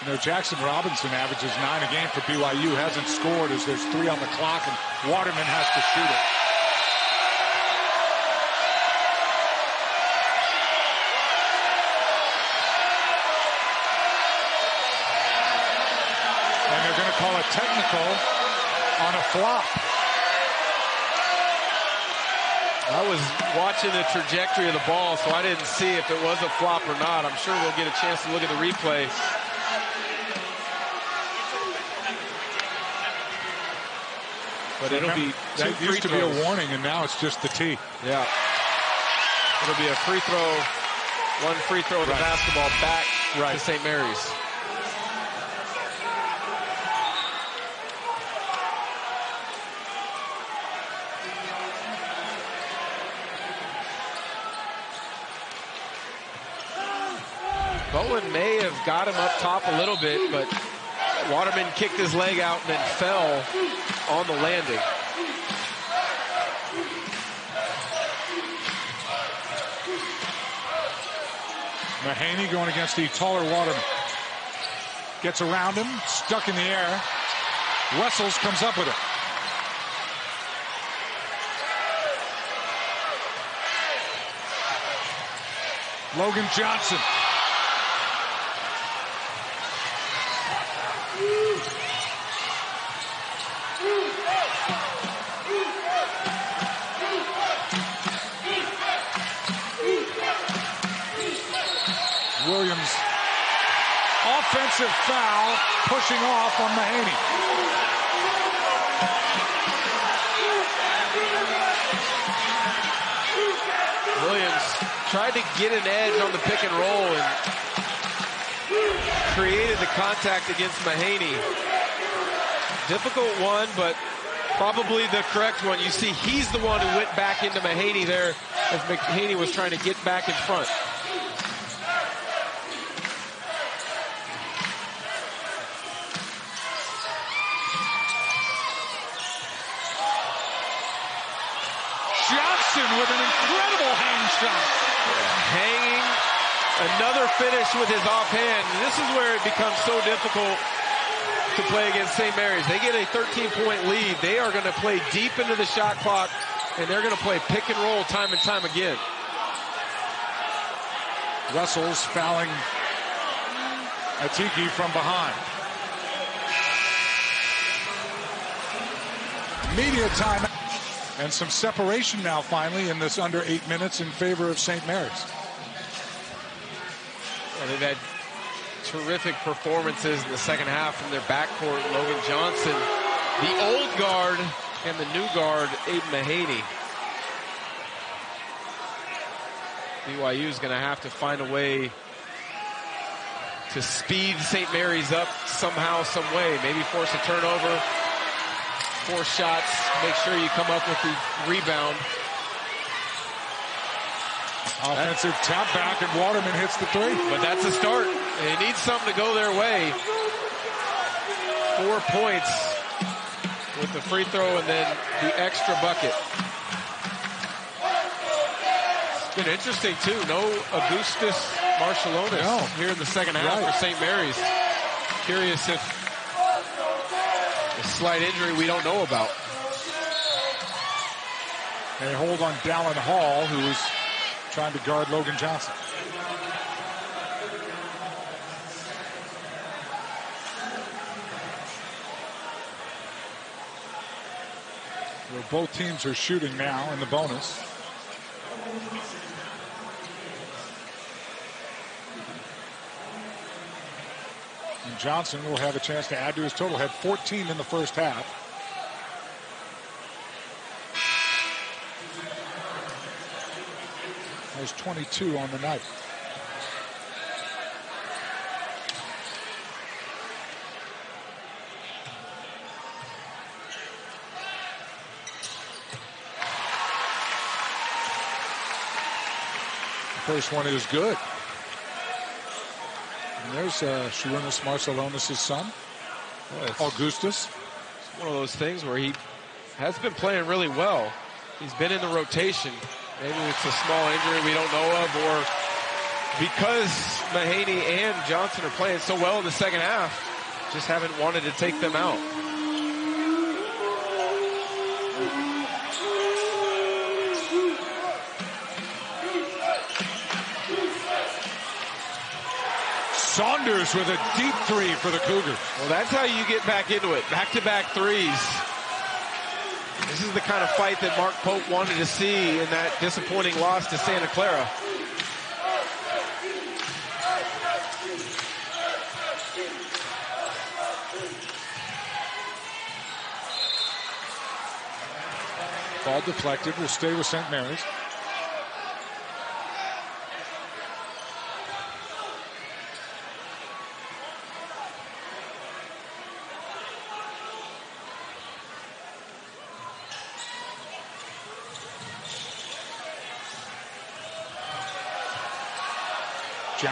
You know, Jaxson Robinson averages nine a game for BYU, hasn't scored as there's three on the clock, and Waterman has to shoot it. And they're going to call a technical on a flop. I was watching the trajectory of the ball, so I didn't see if it was a flop or not. I'm sure we'll get a chance to look at the replay. But it'll be that used to be a warning, and now it's just the tee. Yeah. It'll be a free throw, one free throw of the right. basketball back right. to St. Mary's. Bowen may have got him up top a little bit, but Waterman kicked his leg out and then fell on the landing. Mahaney going against the taller Waterman. Gets around him, stuck in the air. Wessels comes up with it. Logan Johnson Williams. Offensive foul, pushing off on Mahaney. Williams tried to get an edge on the pick and roll and created the contact against Mahaney. Difficult one, but probably the correct one. You see, he's the one who went back into Mahaney there as Mahaney was trying to get back in front. with an incredible hang shot. Hanging, with his offhand. This is where it becomes so difficult to play against St. Mary's. They get a 13-point lead. They are going to play deep into the shot clock, and they're going to play pick and roll time and time again. Russell's fouling Atiki from behind. Media time and some separation now finally in this under eight minutes in favor of St. Mary's. They've had terrific performances in the second half from their backcourt. Logan Johnson, the old guard, and the new guard, Aidan Mahaney. BYU is going to have to find a way to speed St. Mary's up somehow, some way. Maybe force a turnover, four shots. Make sure you come up with the rebound. Offensive tap back, and Waterman hits the three. But that's a start. They need something to go their way. Four points with the free throw and then the extra bucket. It's been interesting, too. No Augustas Marciulionis no. here in the second half right. for St. Mary's. Curious if a slight injury we don't know about. They hold on Dallin Hall, who's trying to guard Logan Johnson. Well, both teams are shooting now in the bonus. And Johnson will have a chance to add to his total. Had 14 in the first half. Has 22 on the night. First one is good. And there's uh, Sarunas Marciulionis' son, Well, Augustas. one of those things where he has been playing really well. He's been in the rotation. Maybe it's a small injury we don't know of, or because Mahaney and Johnson are playing so well in the second half, just haven't wanted to take them out. Saunders with a deep three for the Cougars. Well, that's how you get back into it. Back-to-back threes. Is the kind of fight that Mark Pope wanted to see in that disappointing loss to Santa Clara. Ball deflected. Will stay with St. Mary's.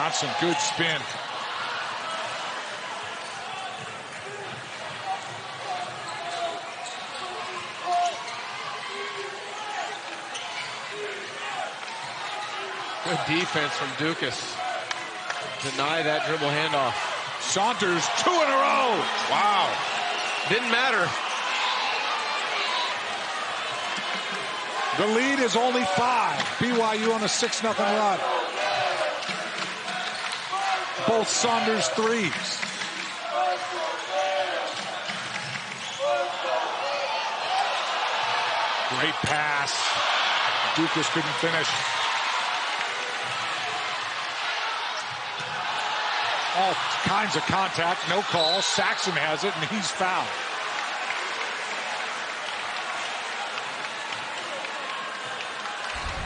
Johnson, good spin. Good defense from Ducas. Deny that dribble handoff. Saunders, two in a row. Wow. Didn't matter. The lead is only five. BYU on a 6 0 run. Both Saunders threes. Great pass. Ducas couldn't finish. All kinds of contact, no call. Saxen has it, and he's fouled.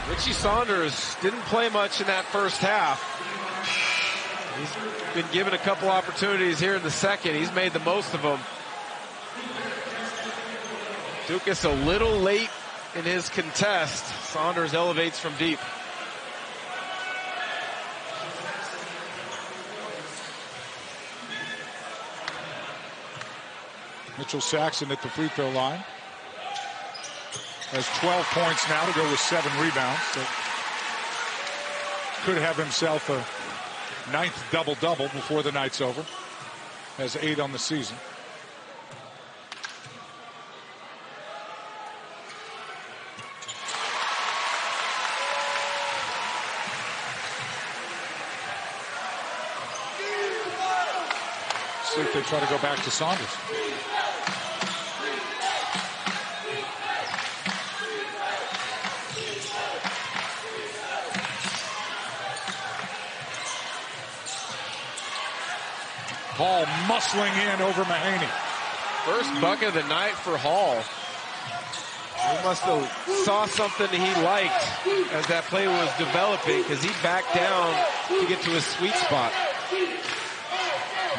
Richie Saunders didn't play much in that first half. He's been given a couple opportunities here in the second. He's made the most of them. Ducas a little late in his contest. Saunders elevates from deep. Mitchell Saxen at the free throw line. Has 12 points now to go with seven rebounds. So could have himself a ninth double-double before the night's over. Has eight on the season. See if they try to go back to Saunders. Hall muscling in over Mahaney. First bucket of the night for Hall. He must have saw something he liked as that play was developing because he backed down to get to his sweet spot.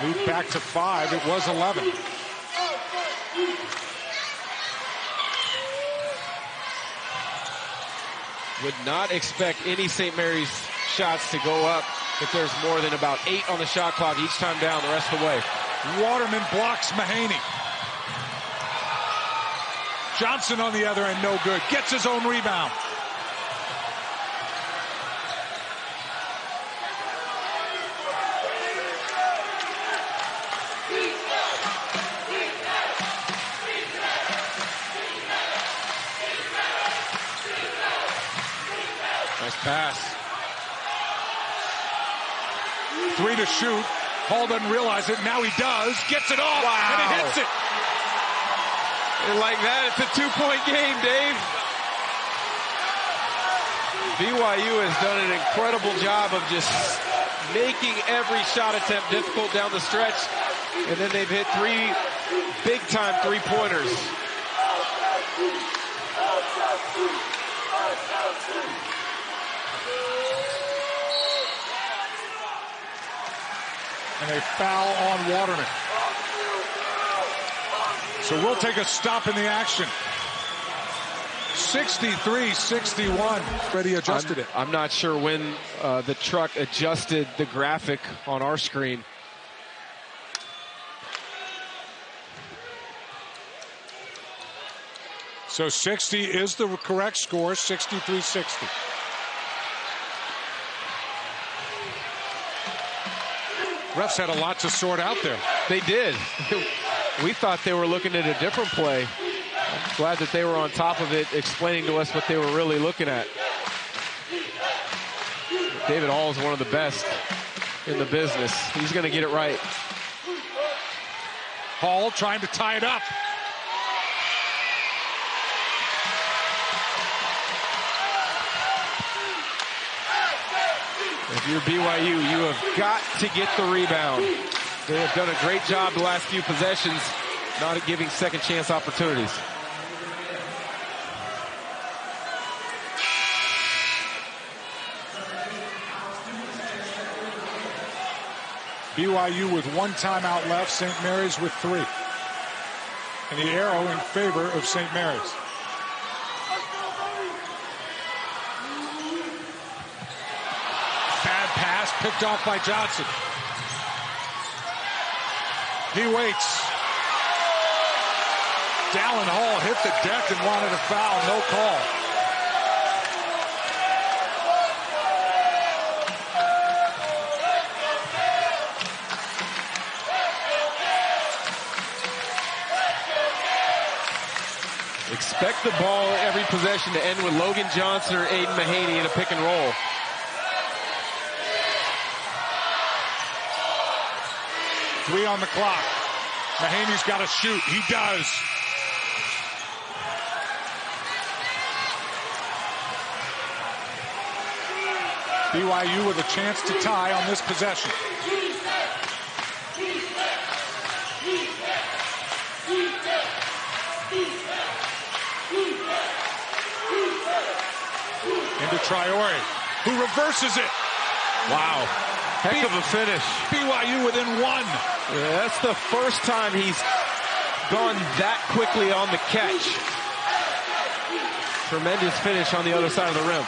Moved back to five. It was 11. Would not expect any St. Mary's shots to go up if there's more than about eight on the shot clock each time down the rest of the way. Waterman blocks Mahaney. Johnson on the other end, no good. Gets his own rebound. To shoot. Hall doesn't realize it. Now he does. Gets it off. Wow. And it hits it. And like that, it's a two-point game, Dave. BYU has done an incredible job of just making every shot attempt difficult down the stretch. And then they've hit three big-time three-pointers. And a foul on Waterman. So we'll take a stop in the action. 63-61. Ready adjusted I'm, it. I'm not sure when uh, the truck adjusted the graphic on our screen. So 60 is the correct score, 63-60. Refs had a lot to sort out there. They did. we thought they were looking at a different play. I'm glad that they were on top of it, explaining to us what they were really looking at. David Hall is one of the best in the business. He's going to get it right. Hall trying to tie it up. You're BYU, you have got to get the rebound. They have done a great job the last few possessions, not giving second chance opportunities. BYU with one timeout left, St. Mary's with three. And the arrow in favor of St. Mary's. Bad pass picked off by Johnson. He waits. Dallin Hall hit the deck and wanted a foul. No call. Expect the ball every possession to end with Logan Johnson or Aidan Mahaney in a pick and roll. Three on the clock. Mahaney's got to shoot. He does. BYU with a chance to tie on this possession. Into Traore, who reverses it. Wow. Heck B- of a finish. BYU within one. Yeah, that's the first time he's gone that quickly on the catch. Tremendous finish on the other side of the rim.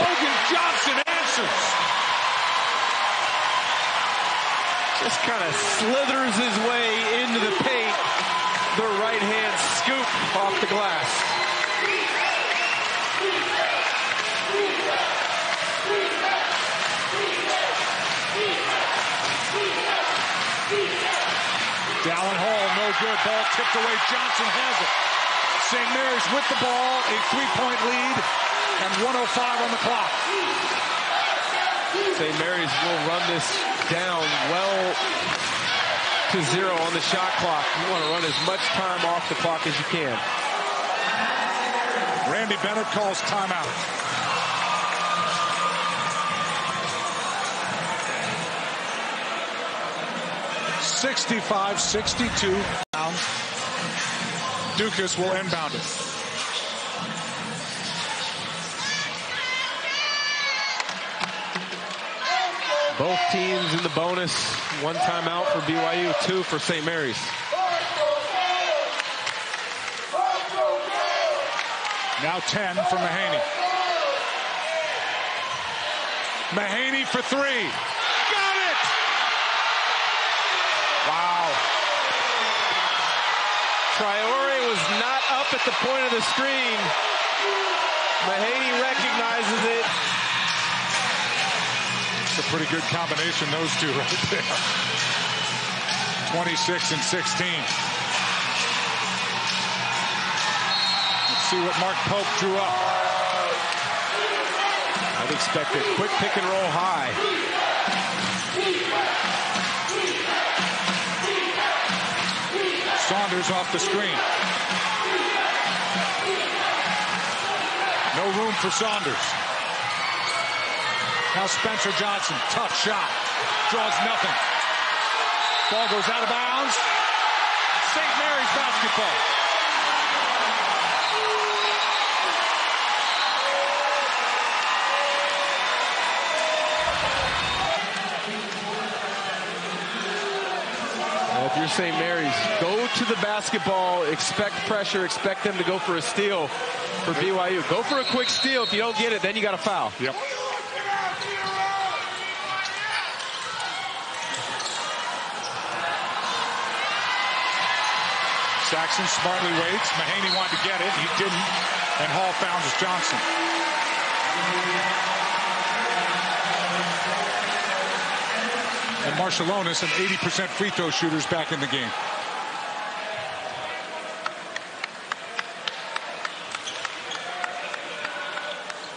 Logan Johnson answers. Just kind of slithers his way into the paint. The right hand scoop off the glass. Dallin Hall, no good. Ball tipped away. Johnson has it. St. Mary's with the ball, a three-point lead, and 105 on the clock. St. Mary's will run this down well to zero on the shot clock. You want to run as much time off the clock as you can. Randy Bennett calls timeout. Sixty-five, sixty-two pounds. Ducas will inbound it. Teams in the bonus. One timeout for BYU, two for St. Mary's. Now 10 for Mahaney. Mahaney for three. Got it! Wow. Traore was not up at the point of the screen. Mahaney recognizes it. A pretty good combination, those two right there. 26 and 16. Let's see what Mark Pope drew up. I'd expect a quick pick and roll high. Saunders off the screen. No room for Saunders. Now Spencer Johnson, tough shot. Draws nothing. Ball goes out of bounds. St. Mary's basketball. if you're St. Mary's, go to the basketball, expect pressure, expect them to go for a steal for BYU. Go for a quick steal. If you don't get it, then you got to foul. Yep. Saxen smartly waits. Mahaney wanted to get it. He didn't. And Hall found Johnson. And Marciulionis, an 80% free throw shooters back in the game.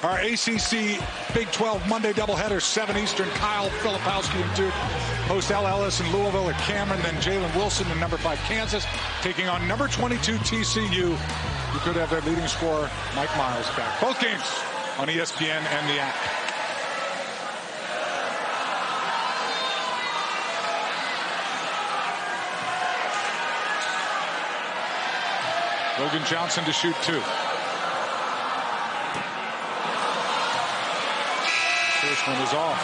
Our ACC Big 12 Monday doubleheader, 7 Eastern. Kyle Filipowski and Duke host El Ellis and Louisville at Cameron, then Jalen Wilson and number 5 Kansas taking on number 22 TCU. You could have their leading scorer, Mike Miles, back. Both games on ESPN and the app. Logan Johnson to shoot two. One is off.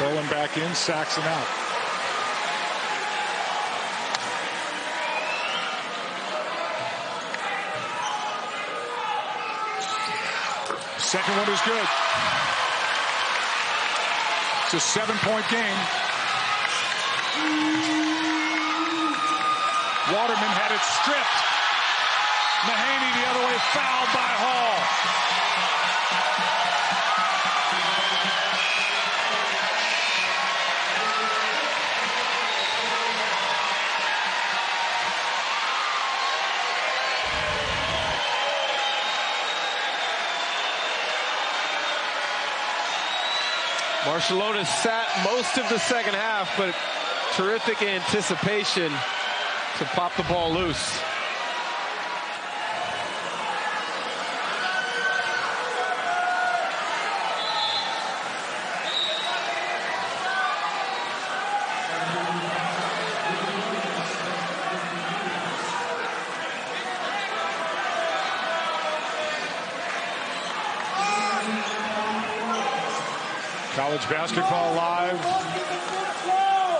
Bowen back in, Saxen out. Second one is good. It's a seven-point game. Waterman had it stripped. Mahaney the other way, fouled by Hall. Marciulionis sat most of the second half, but terrific anticipation to pop the ball loose. College basketball live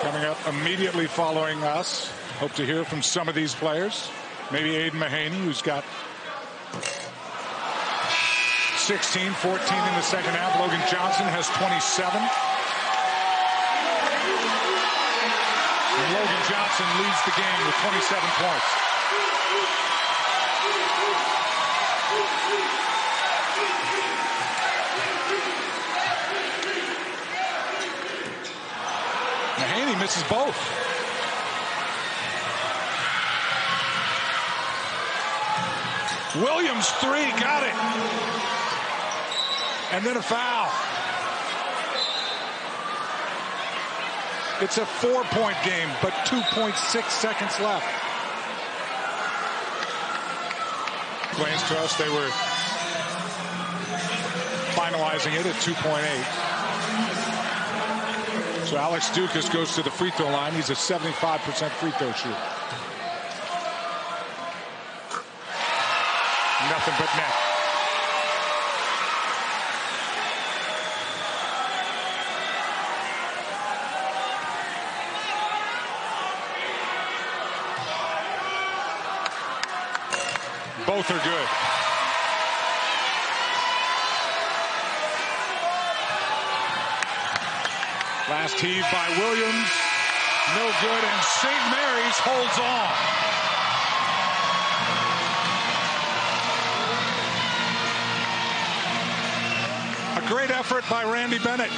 coming up immediately following us. Hope to hear from some of these players. Maybe Aidan Mahaney, who's got 16, 14 in the second half. Logan Johnson has 27. And Logan Johnson leads the game with 27 points. Mahaney misses both. Williams three, got it. And then a foul. It's a four-point game, but 2.6 seconds left. Explains to us they were finalizing it at 2.8. So Alex Ducas goes to the free throw line. He's a 75% free throw shooter. Nothing but net. Both are good. By Williams. No good, and St. Mary's holds on. A great effort by Randy Bennett.